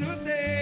We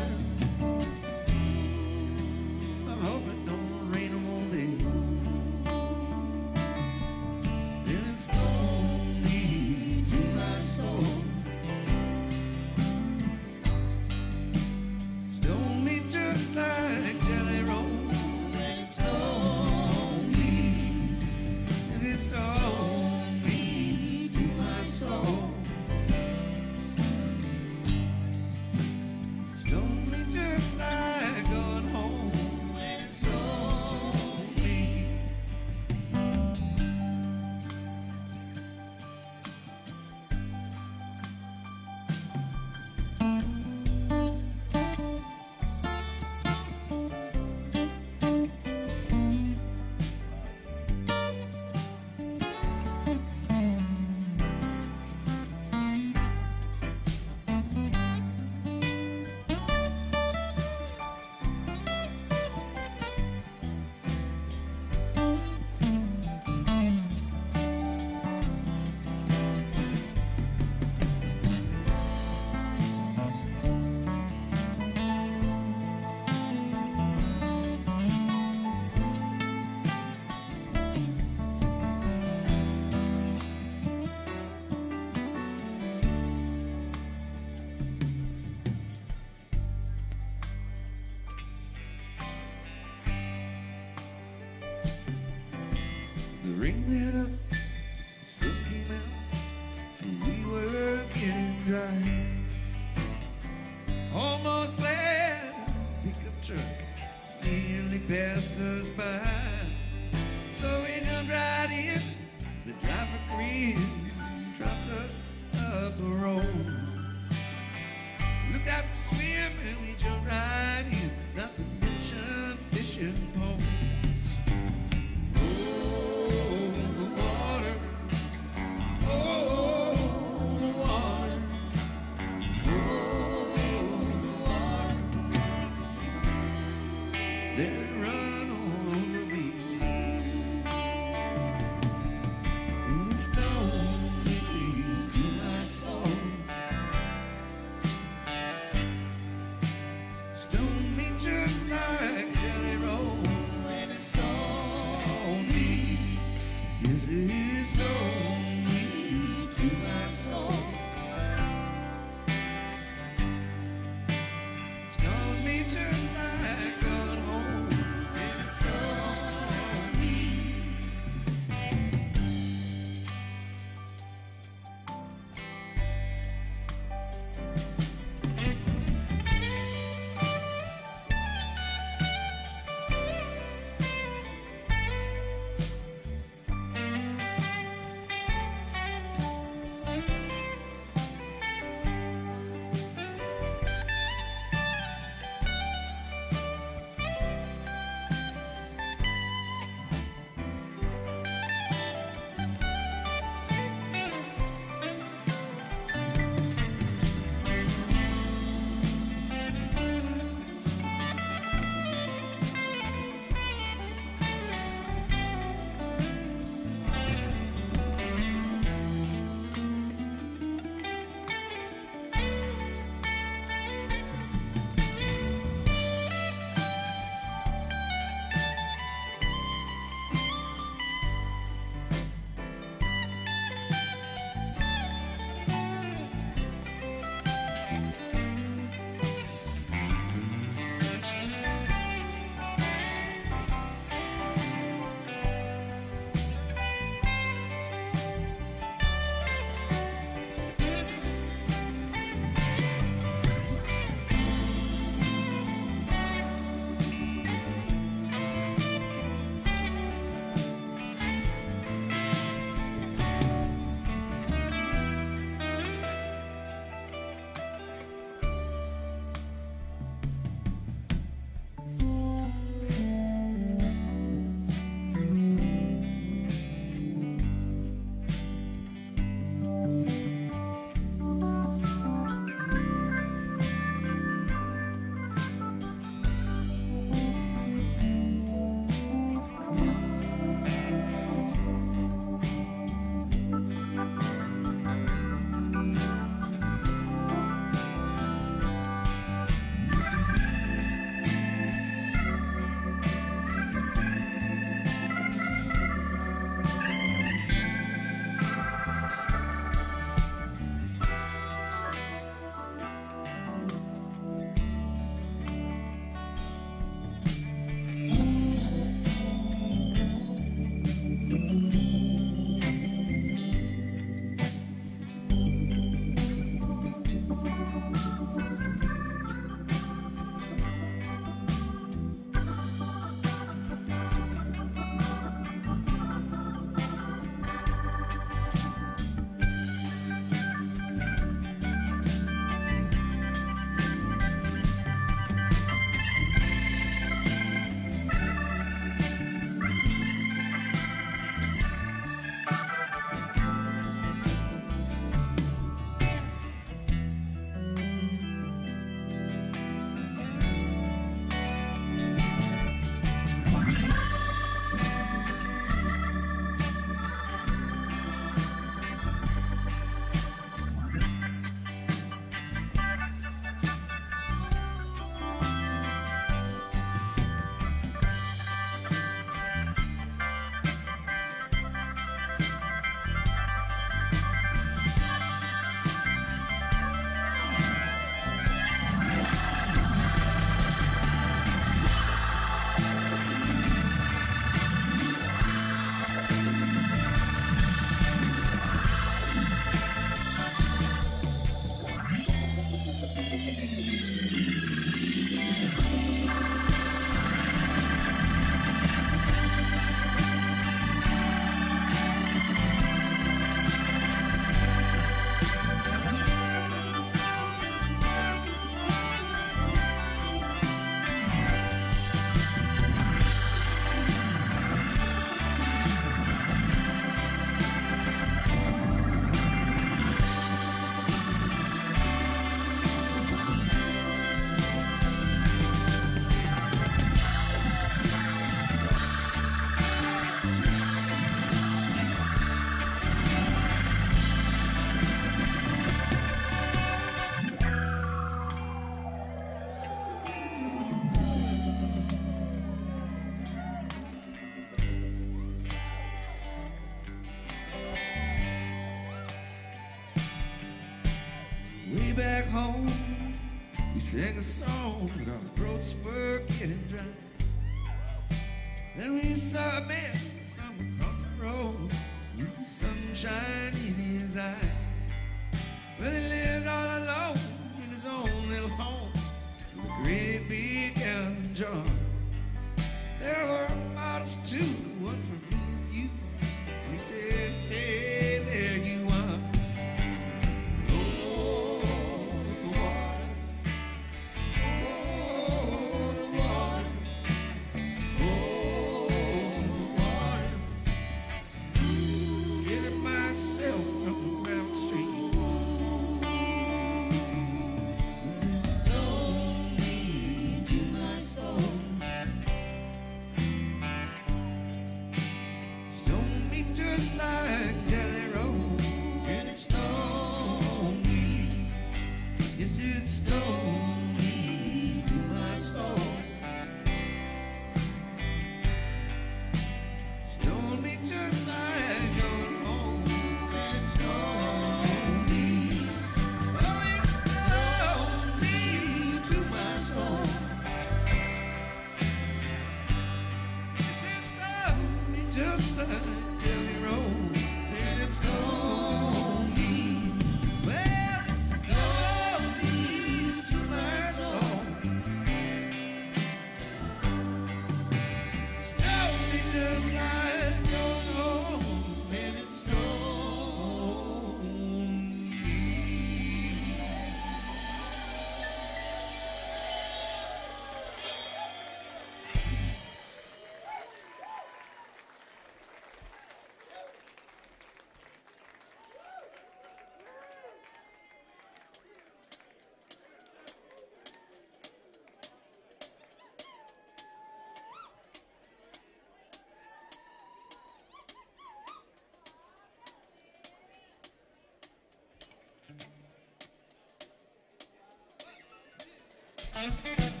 Mm-hmm.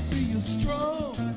see you strong.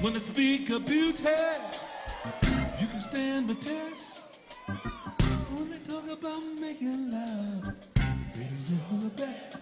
When I speak of beauty, you can stand the test. When they talk about making love, baby, you're the best.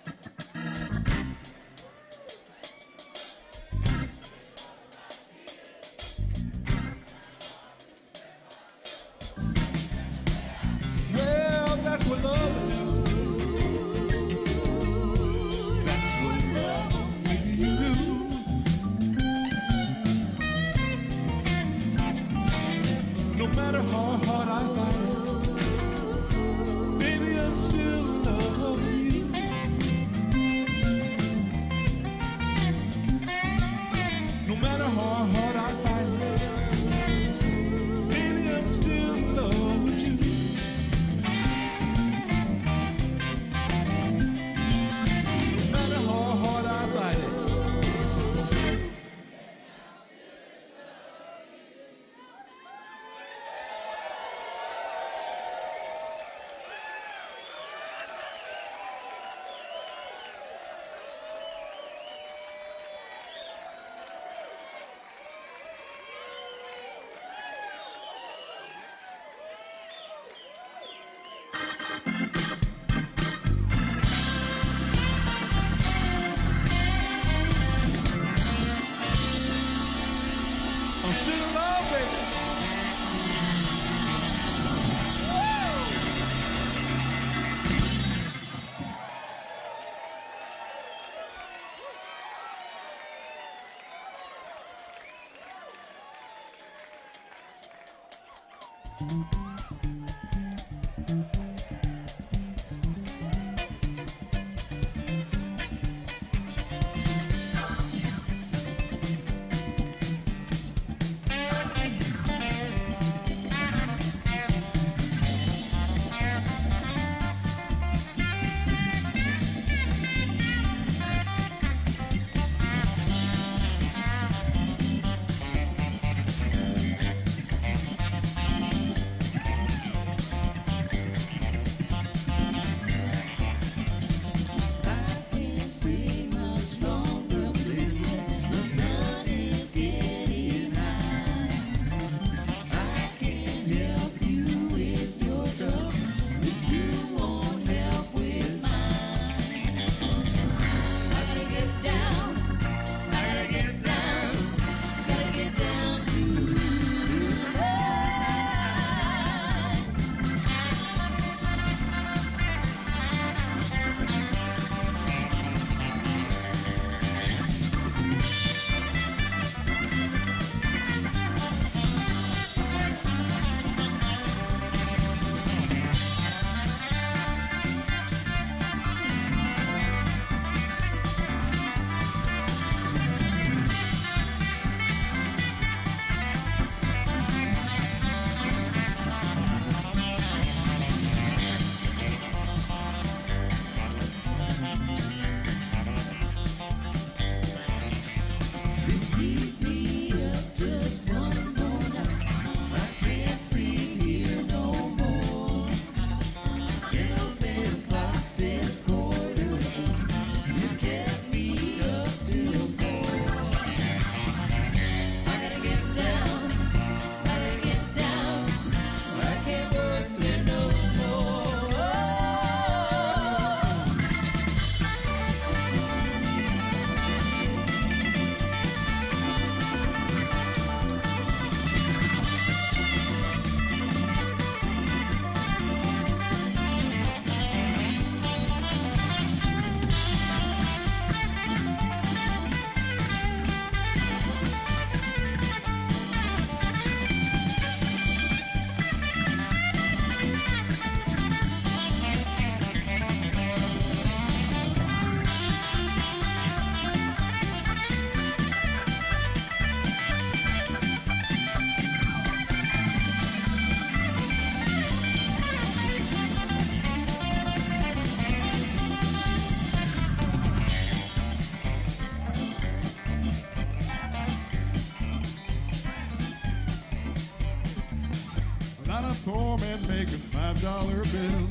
my poor man make a five dollar bill.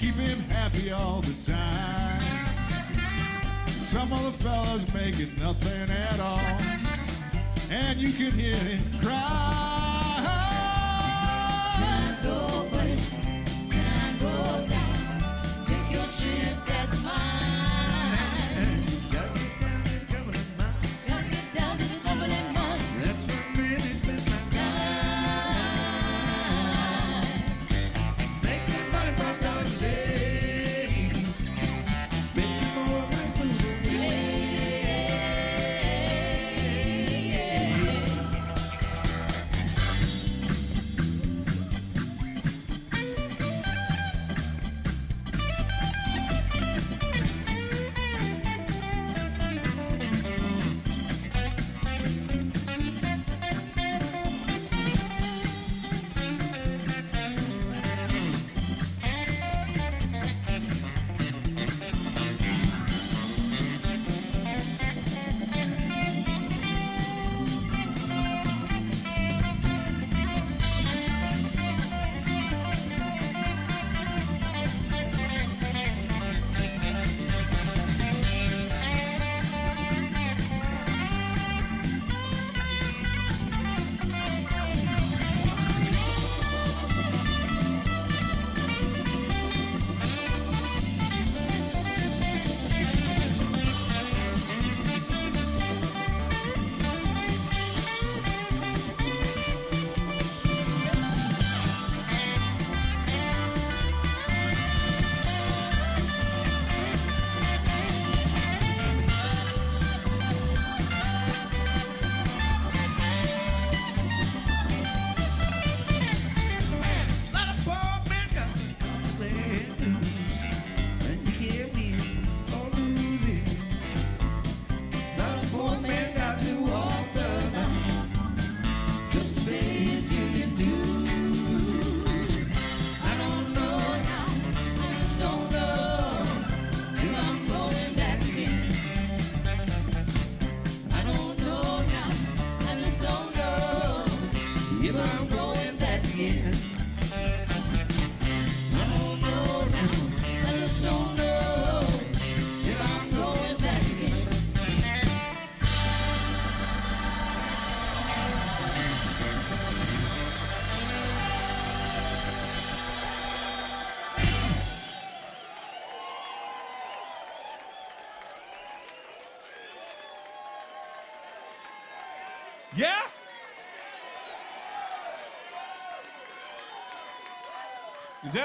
Keep him happy all the time. Some of the fellas make it nothing at all, and you can hear him cry.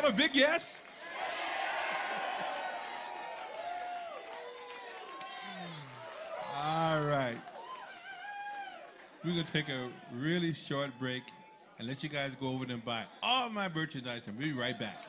a big yes? All right. We're going to take a really short break and let you guys go over and buy all my merchandise, and we'll be right back.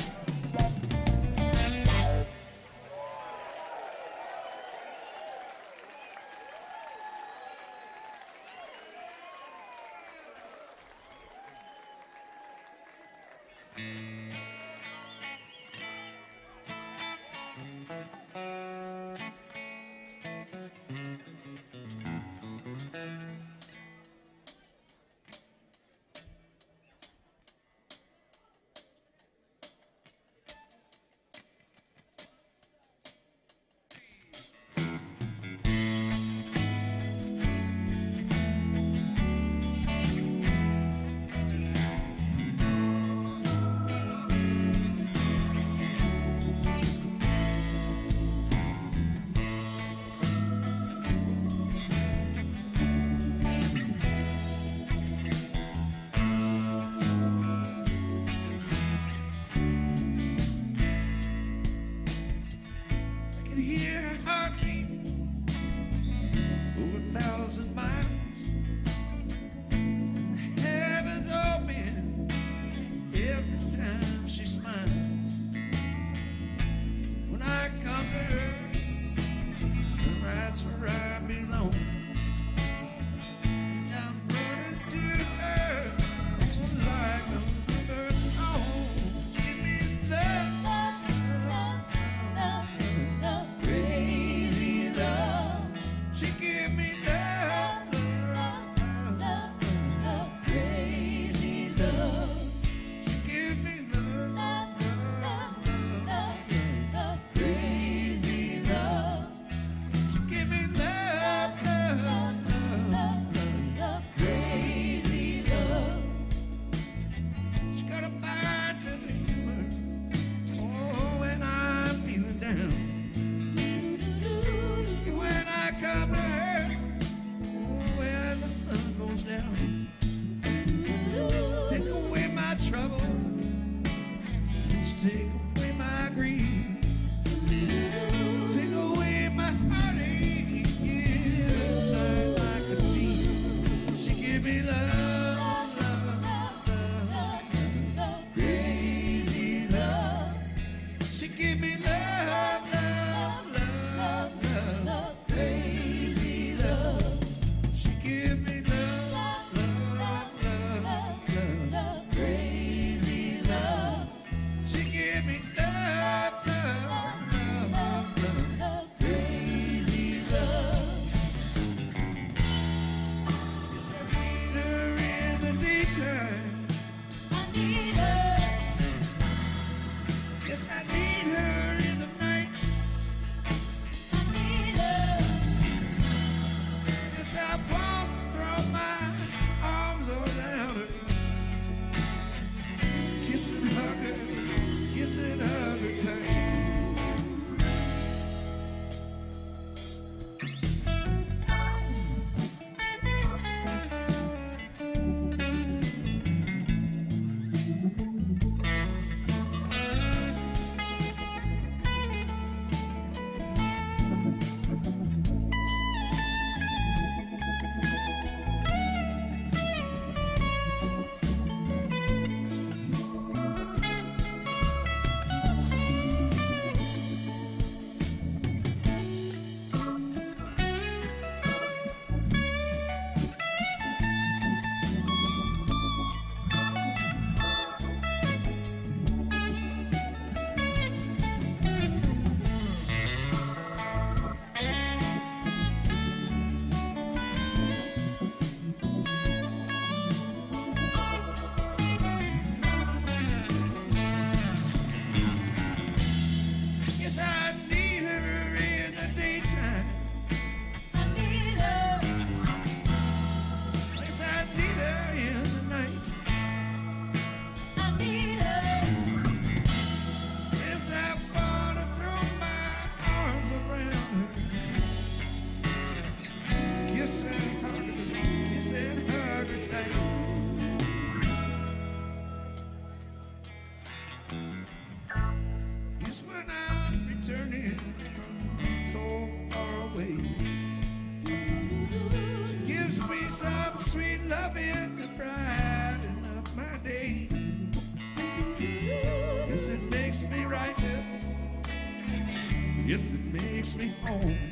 loving could brighten up my day. Yes, it makes me righteous. Yes, it makes me whole.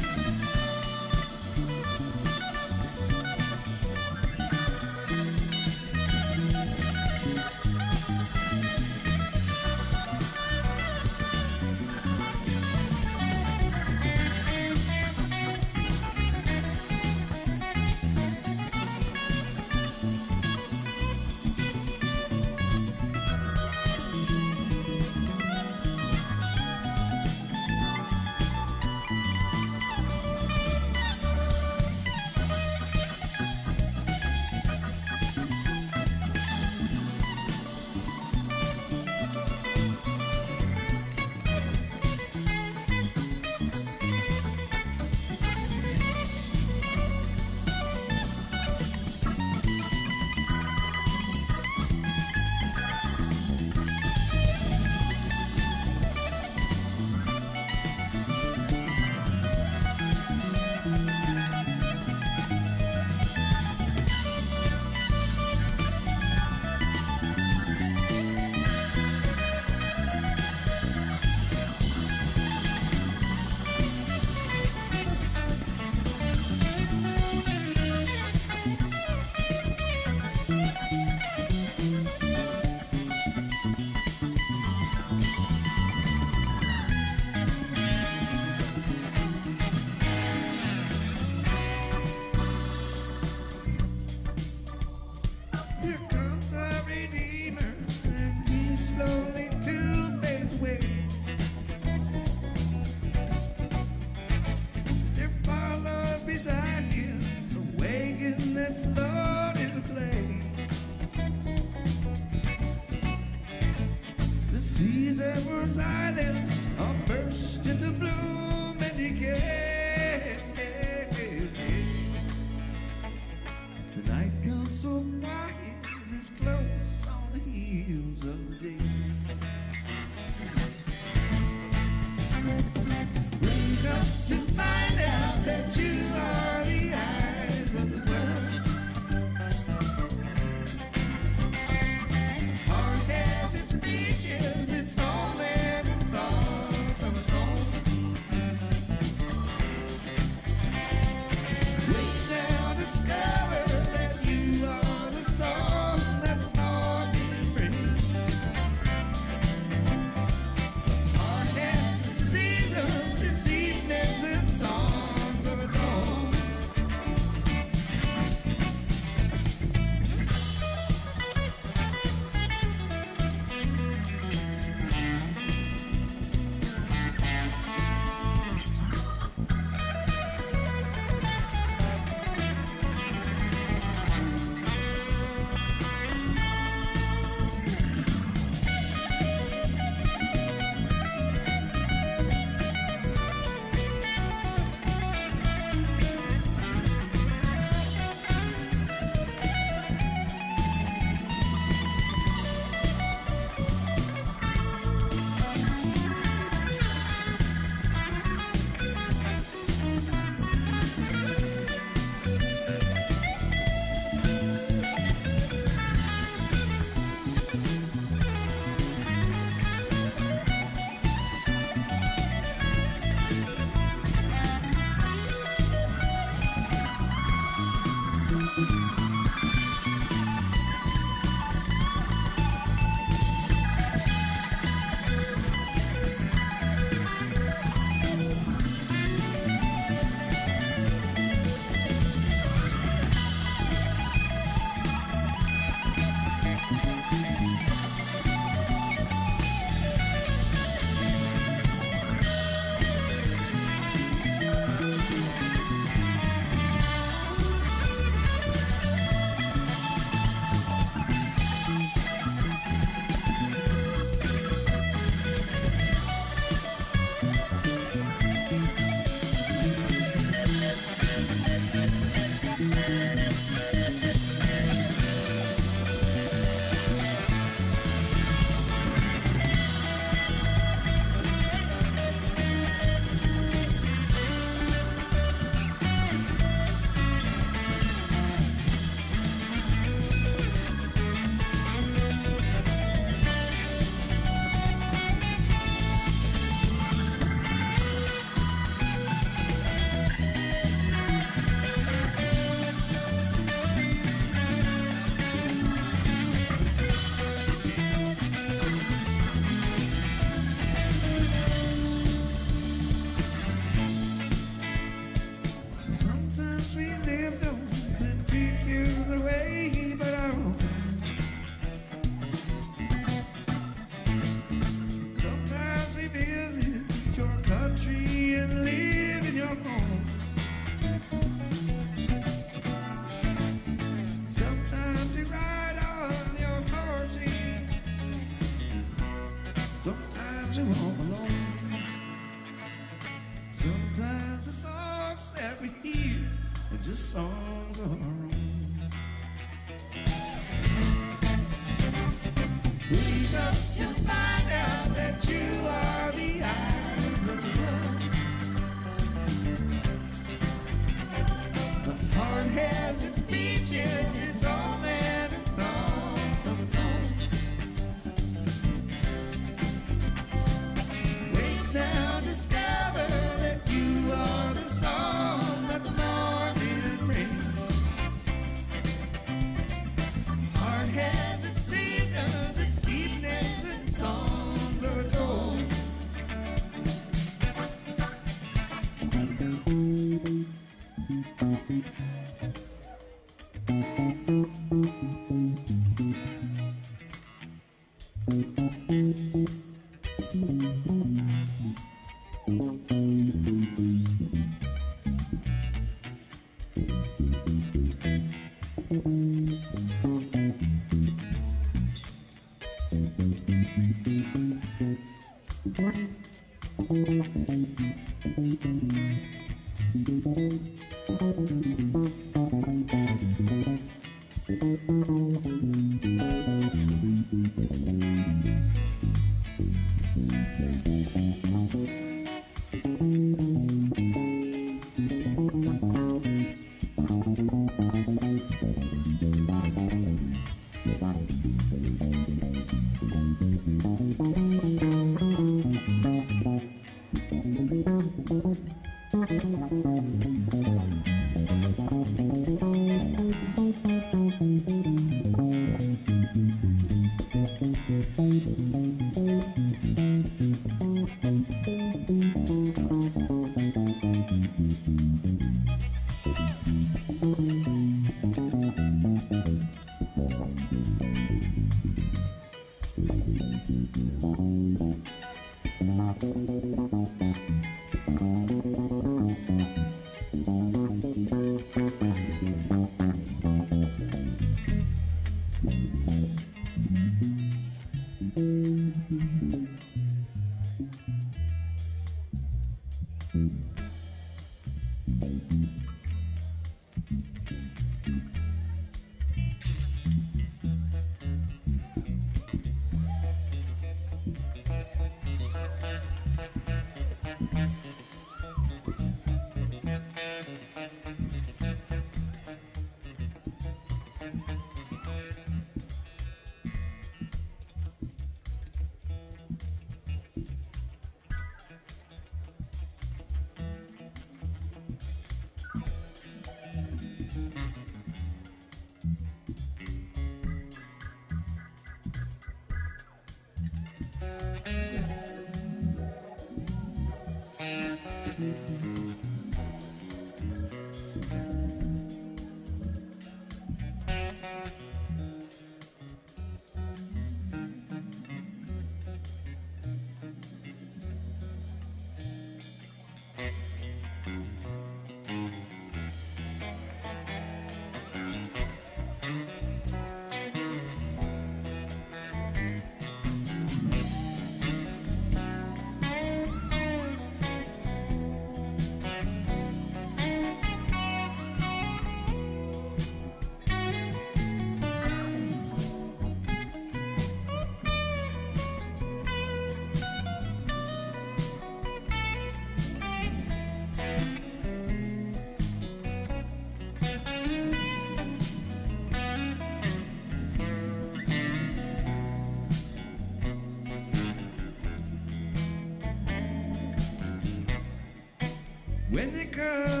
When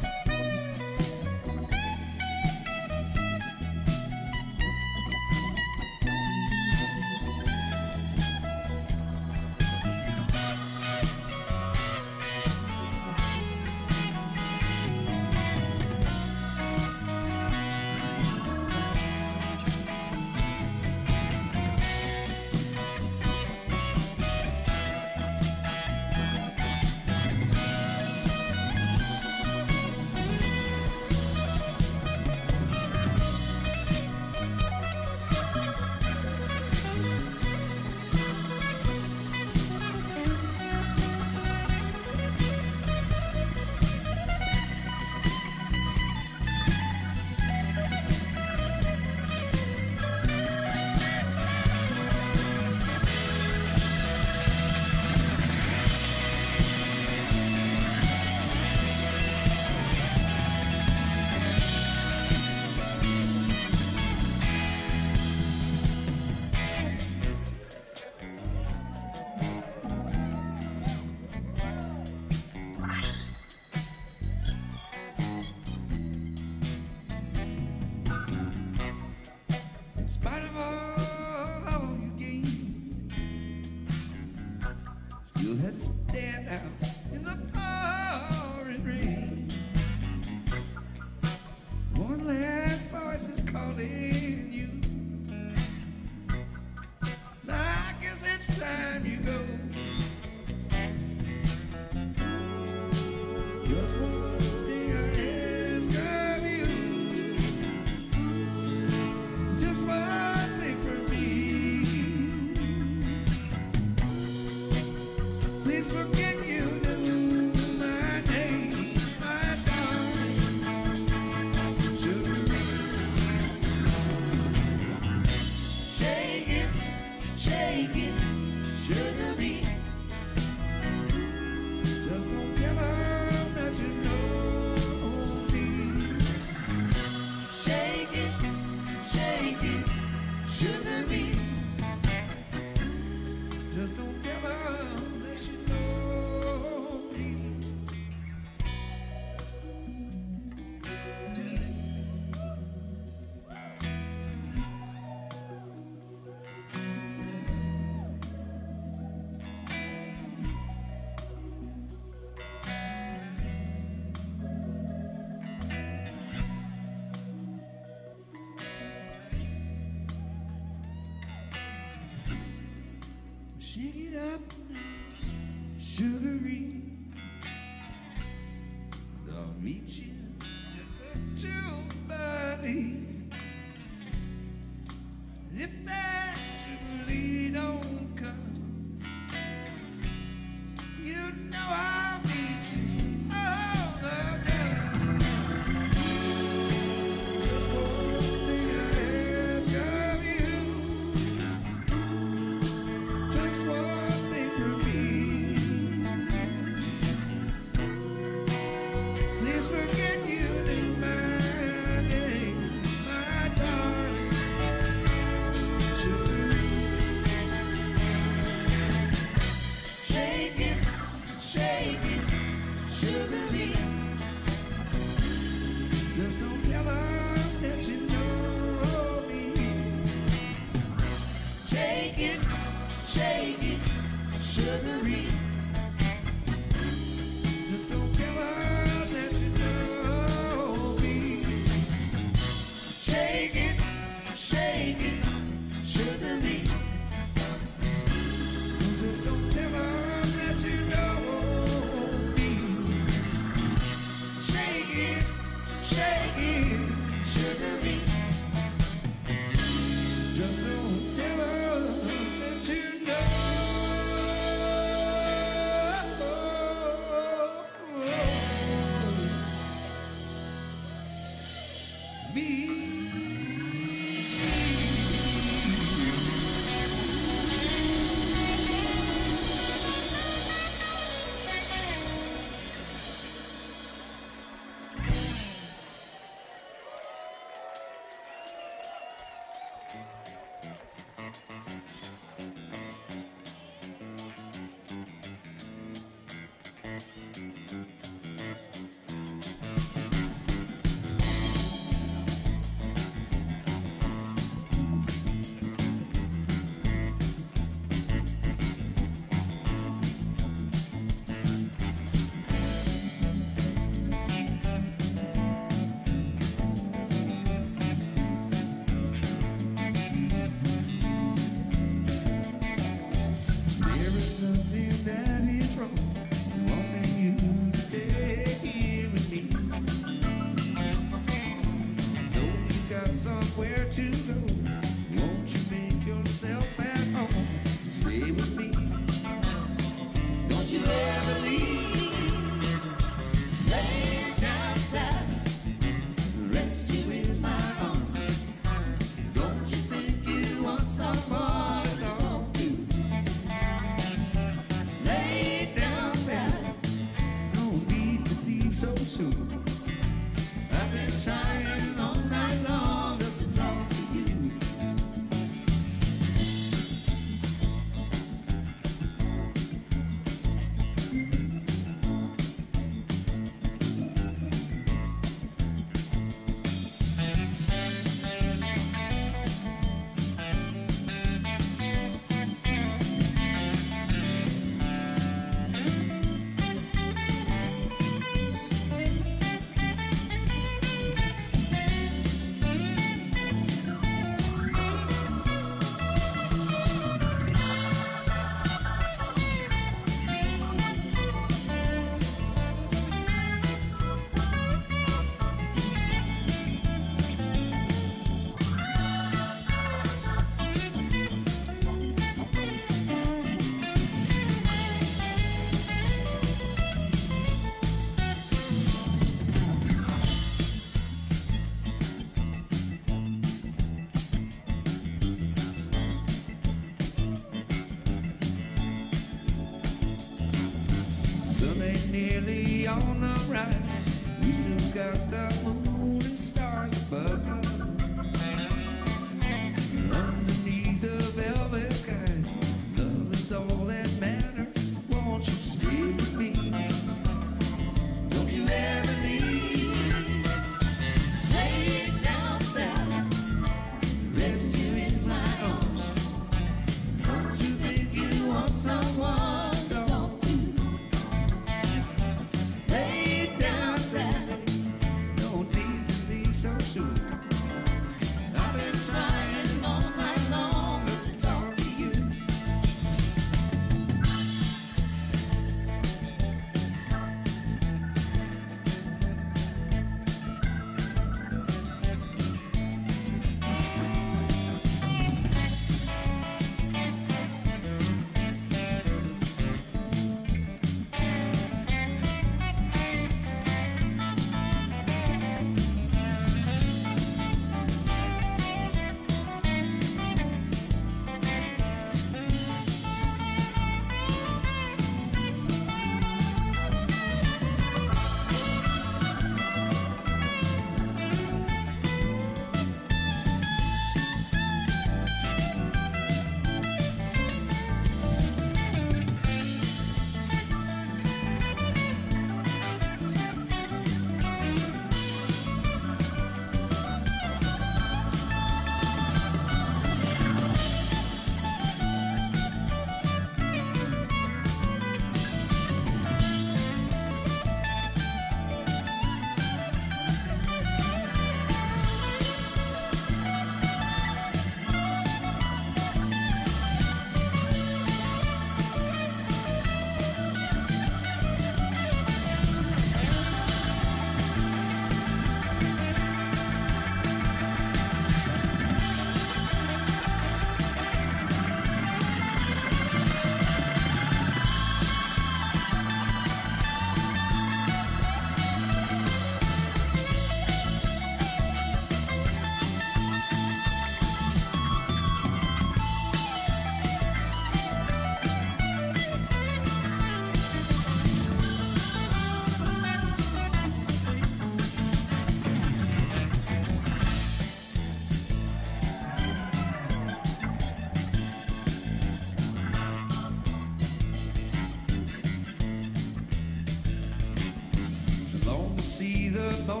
see the bones.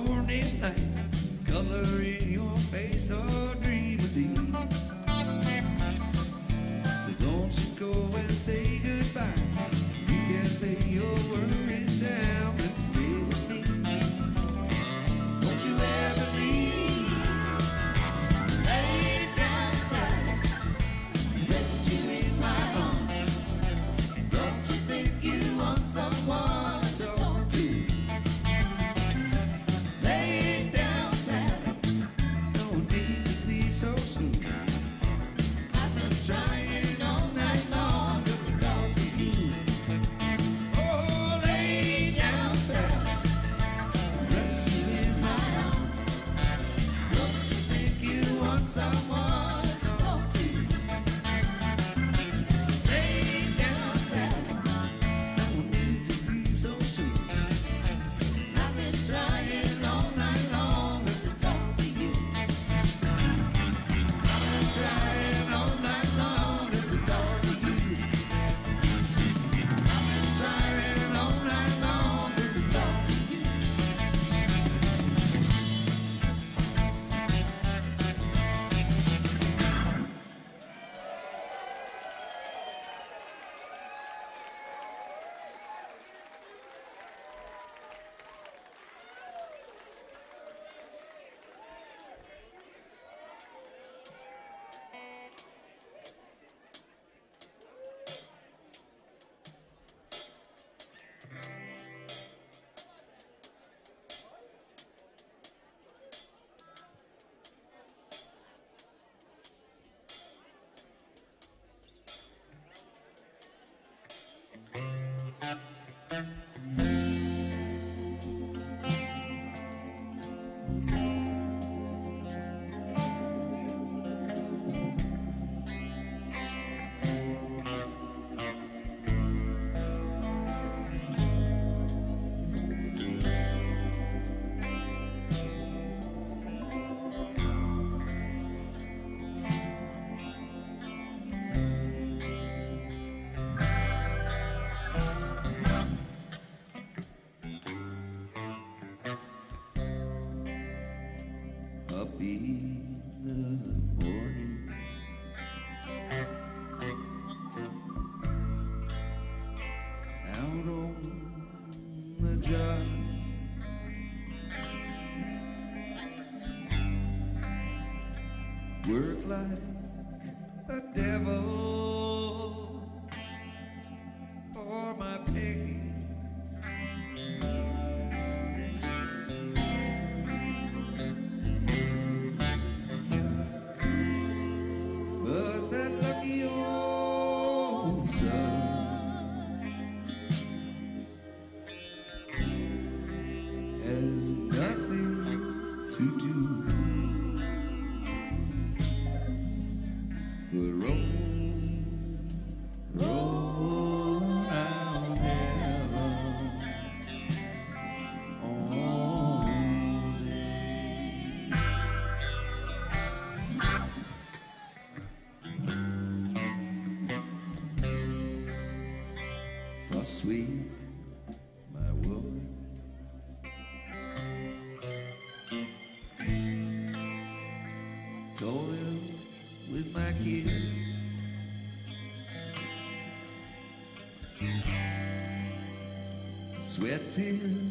Sweat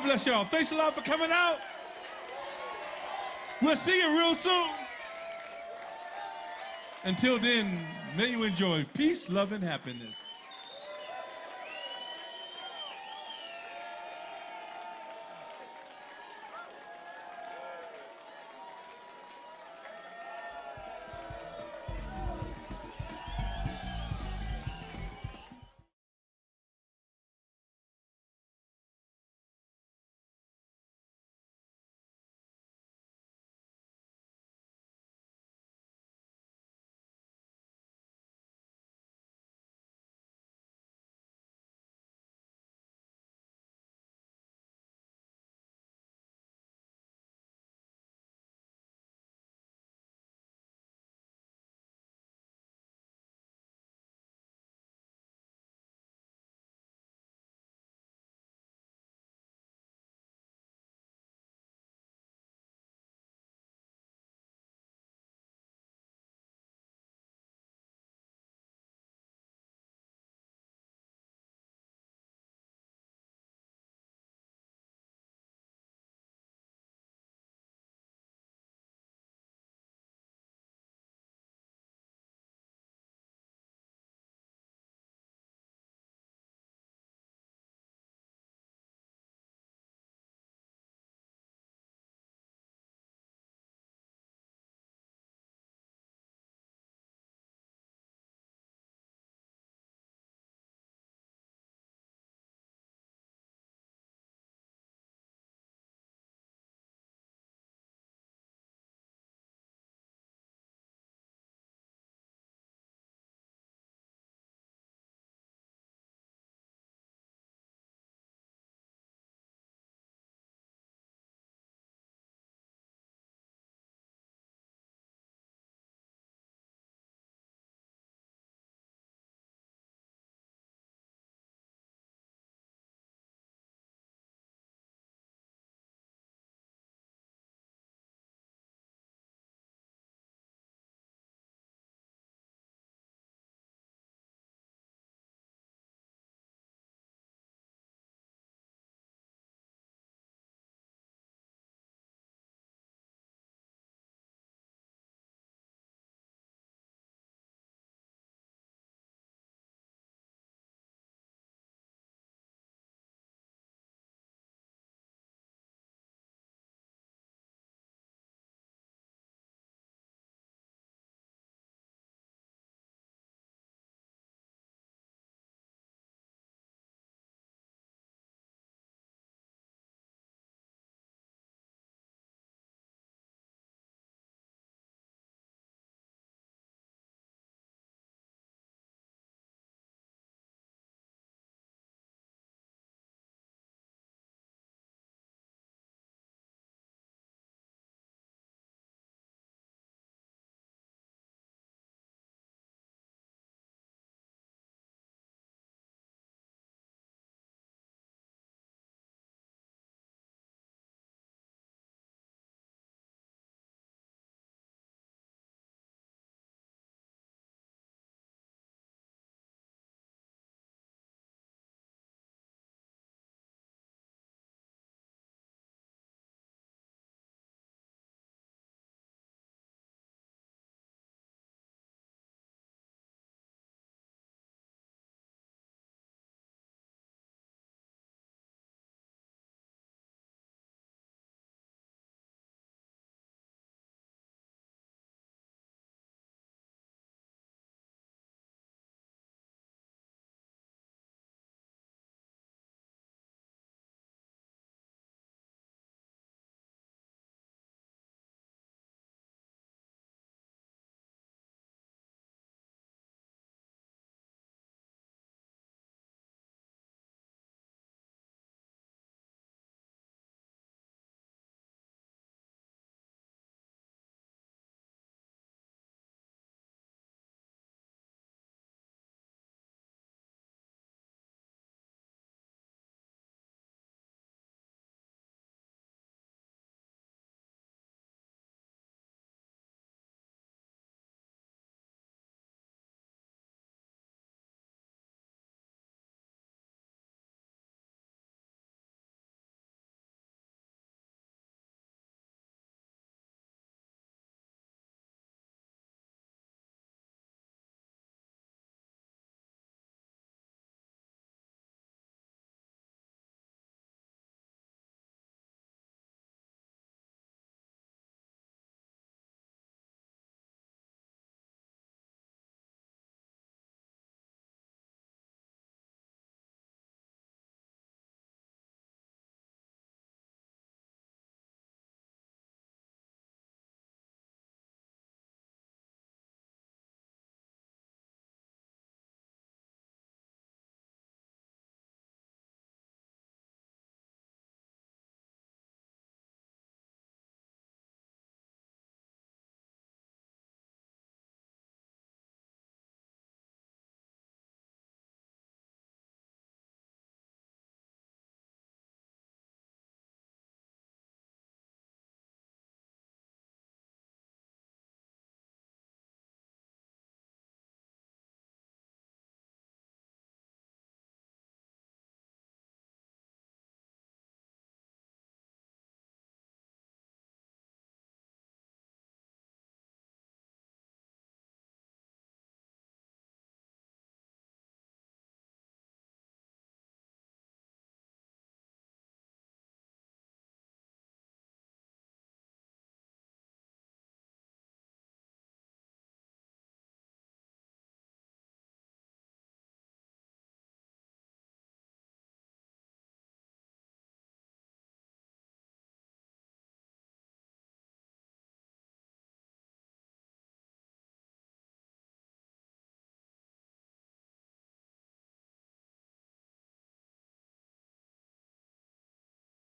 God bless y'all. Thanks a lot for coming out. We'll see you real soon. Until then, may you enjoy peace, love, and happiness.